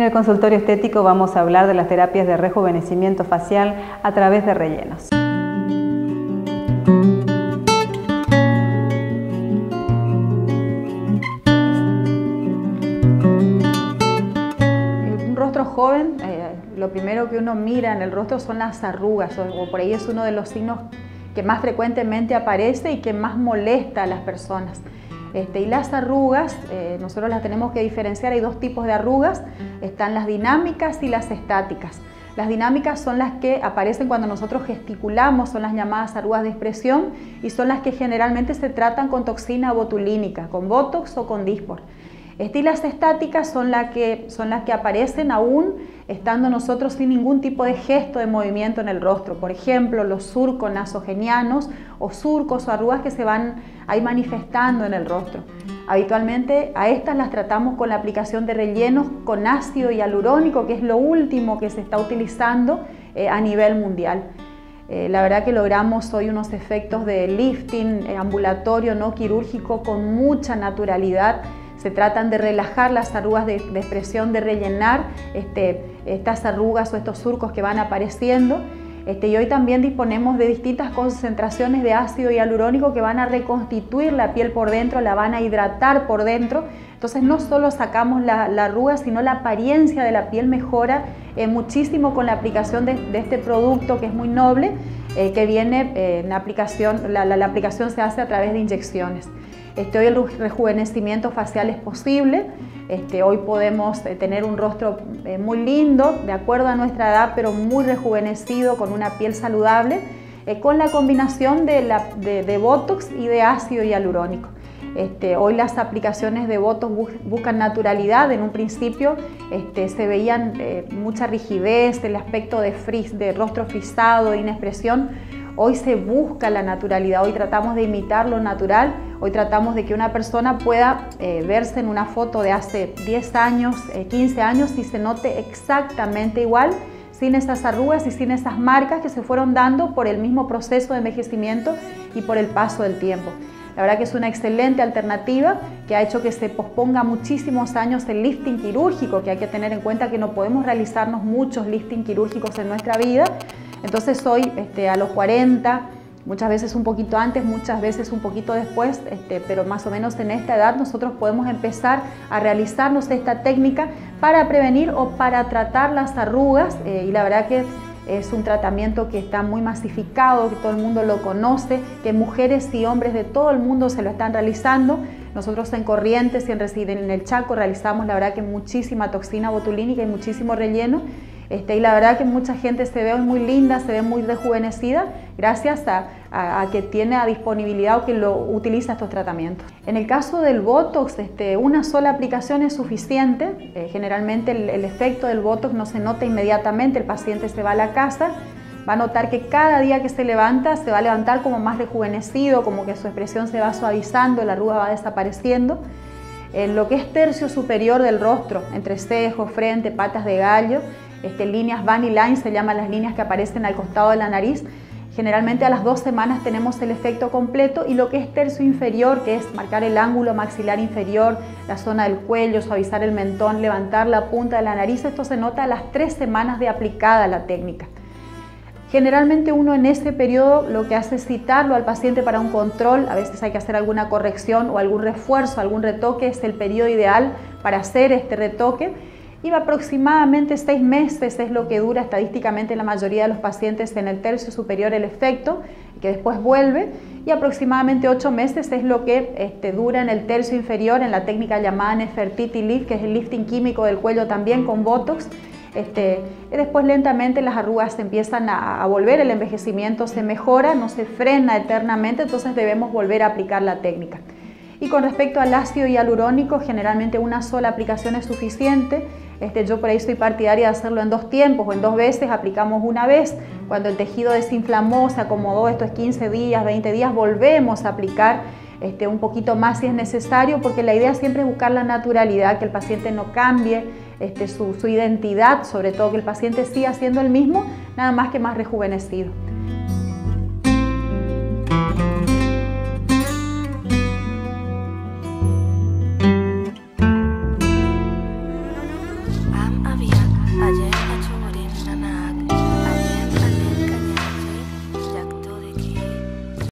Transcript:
En el consultorio estético vamos a hablar de las terapias de rejuvenecimiento facial a través de rellenos. Un rostro joven, eh, lo primero que uno mira en el rostro son las arrugas, o, por ahí es uno de los signos que más frecuentemente aparece y que más molesta a las personas. Este, y las arrugas, eh, nosotros las tenemos que diferenciar, hay dos tipos de arrugas, están las dinámicas y las estáticas. Las dinámicas son las que aparecen cuando nosotros gesticulamos, son las llamadas arrugas de expresión y son las que generalmente se tratan con toxina botulínica, con Botox o con Dysport. Estilas estáticas son, las que aparecen aún estando nosotros sin ningún tipo de gesto de movimiento en el rostro. Por ejemplo, los surcos nasogenianos o surcos o arrugas que se van ahí manifestando en el rostro. Habitualmente a estas las tratamos con la aplicación de rellenos con ácido hialurónico, que es lo último que se está utilizando eh, a nivel mundial. Eh, la verdad que logramos hoy unos efectos de lifting eh, ambulatorio, no quirúrgico, con mucha naturalidad se tratan de relajar las arrugas de, expresión, de rellenar este, estas arrugas o estos surcos que van apareciendo. Este, y hoy también disponemos de distintas concentraciones de ácido hialurónico que van a reconstituir la piel por dentro, la van a hidratar por dentro. Entonces no solo sacamos la, arruga, sino la apariencia de la piel mejora eh, muchísimo con la aplicación de, este producto que es muy noble, eh, que viene eh, en aplicación, la, la aplicación se hace a través de inyecciones. Este, hoy el rejuvenecimiento facial es posible, este, hoy podemos eh, tener un rostro eh, muy lindo, de acuerdo a nuestra edad, pero muy rejuvenecido, con una piel saludable, eh, con la combinación de, Botox y de ácido hialurónico. Este, hoy las aplicaciones de Botox buscan naturalidad. En un principio se veían mucha rigidez, el aspecto de, de rostro frisado, de inexpresión. Hoy se busca la naturalidad, hoy tratamos de imitar lo natural, hoy tratamos de que una persona pueda eh, verse en una foto de hace 10 años, 15 eh, años y se note exactamente igual, sin esas arrugas y sin esas marcas que se fueron dando por el mismo proceso de envejecimiento y por el paso del tiempo. La verdad que es una excelente alternativa que ha hecho que se posponga muchísimos años el lifting quirúrgico, que hay que tener en cuenta que no podemos realizarnos muchos lifting quirúrgicos en nuestra vida, entonces hoy este, a los 40, muchas veces un poquito antes, muchas veces un poquito después, este, pero más o menos en esta edad nosotros podemos empezar a realizarnos esta técnica para prevenir o para tratar las arrugas eh, y la verdad que es un tratamiento que está muy masificado, que todo el mundo lo conoce, que mujeres y hombres de todo el mundo se lo están realizando. Nosotros en Corrientes y en en el Chaco realizamos la verdad que muchísima toxina botulínica y muchísimo relleno este, y la verdad que mucha gente se ve muy linda, se ve muy rejuvenecida gracias a, que tiene a disponibilidad o que lo utiliza estos tratamientos. En el caso del Botox, este, una sola aplicación es suficiente. Eh, generalmente el, efecto del Botox no se nota inmediatamente, el paciente se va a la casa, va a notar que cada día que se levanta se va a levantar como más rejuvenecido, como que su expresión se va suavizando, la arruga va desapareciendo. En lo que es tercio superior del rostro, entre cejo, frente, patas de gallo, este, líneas Bunny Line, se llaman las líneas que aparecen al costado de la nariz. Generalmente a las dos semanas tenemos el efecto completo y lo que es tercio inferior, que es marcar el ángulo maxilar inferior, la zona del cuello, suavizar el mentón, levantar la punta de la nariz, esto se nota a las tres semanas de aplicada la técnica. Generalmente uno en este periodo lo que hace es citarlo al paciente para un control, a veces hay que hacer alguna corrección o algún refuerzo, algún retoque, es el periodo ideal para hacer este retoque y aproximadamente seis meses es lo que dura estadísticamente la mayoría de los pacientes en el tercio superior el efecto, que después vuelve, y aproximadamente ocho meses es lo que este, dura en el tercio inferior en la técnica llamada Nefertiti Lift, que es el lifting químico del cuello también con Botox. Este, y después lentamente las arrugas empiezan a volver, el envejecimiento se mejora, no se frena eternamente, entonces debemos volver a aplicar la técnica. Y con respecto al ácido hialurónico, generalmente una sola aplicación es suficiente. Este, yo por ahí soy partidaria de hacerlo en dos tiempos o en dos veces, aplicamos una vez, cuando el tejido desinflamó, se acomodó, esto es 15 días, 20 días, volvemos a aplicar este, un poquito más si es necesario, porque la idea siempre es buscar la naturalidad, que el paciente no cambie este, su, su identidad, sobre todo que el paciente siga siendo el mismo, nada más que más rejuvenecido.